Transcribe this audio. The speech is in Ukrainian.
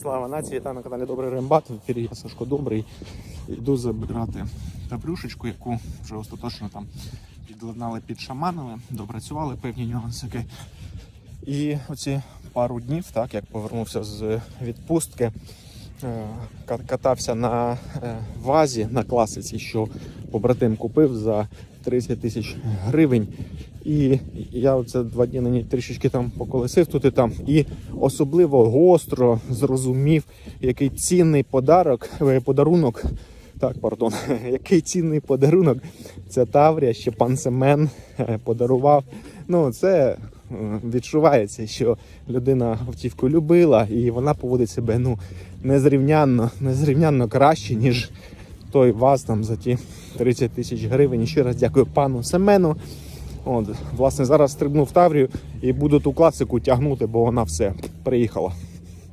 Слава нації, вітаю на каналі Добрий Рембат. В ефірі я Сашко Добрий. Йду забирати таблюшечку, яку вже остаточно там підладнали, підшаманили, допрацювали певні нюансики. І оці пару днів, так як повернувся з відпустки, е, катався на е, вазі на класиці, що побратим купив за 30 тисяч гривень. І я оце два дні на ній трішечки там поколесив тут і там. І особливо гостро зрозумів, який цінний подарок, е, подарунок. Так, пардон, який цінний подарунок ця Таврія, що пан Семен е, подарував. Ну, це е, відчувається, що людина автівку любила, і вона поводить себе ну незрівнянно, незрівнянно краще, ніж той вас там за ті 30 тисяч гривень. І ще раз дякую пану Семену. От, власне, зараз стрибну в Таврію і буду ту класику тягнути, бо вона все приїхала.